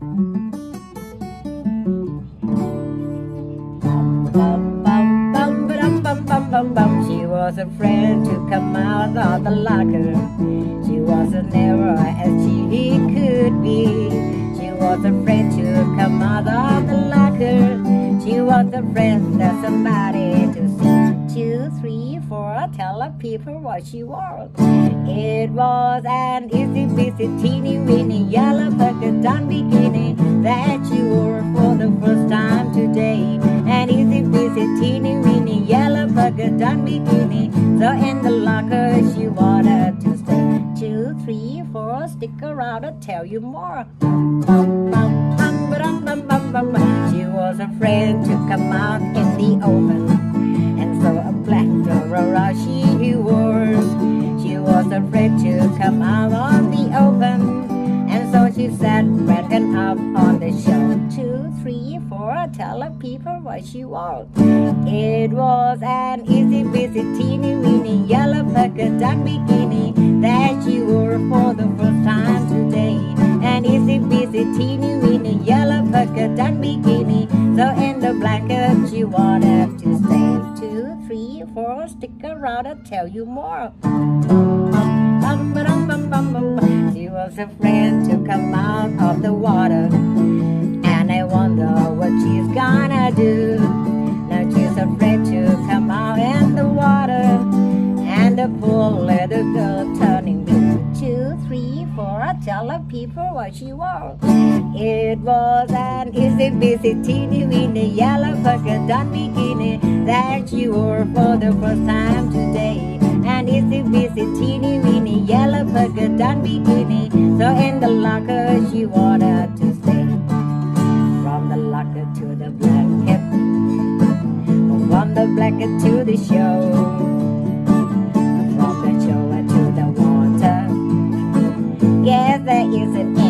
She was afraid to come out of the locker. She was as narrow as she could be. She was afraid to come out of the locker. She was afraid that somebody to see. Two, three, four, tell the people what she was. It was an easy busy teeny weeny yellow polka easy busy teeny weeny yellow polka dot bikini. So in the locker she wanted to stay. Two, three, four, stick around, I'll tell you more. She was afraid to come out in the open, on the show. Two, three, four, tell the people what she wore. It was an easy busy teeny weeny yellow polka dot bikini that she wore for the first time today. An easy busy teeny weeny yellow polka dot bikini. So in the blanket she wanted to stay. Two, three, four, stick around, I'll tell you more. She was afraid to come out of the water, and I wonder what she's gonna do. Now she's afraid to come out in the water, and the poor little girl turning blue. Two, three, four, tell the people what she wore. It was an easy busy teeny weeny yellow polka dot bikini that she wore for the first time today. An easy busy teeny bikini, yellow polka dot bikini. So in the locker she wanted to stay. From the locker to the black hip, from the black to the show. From the show to the water. Yeah, there is an end.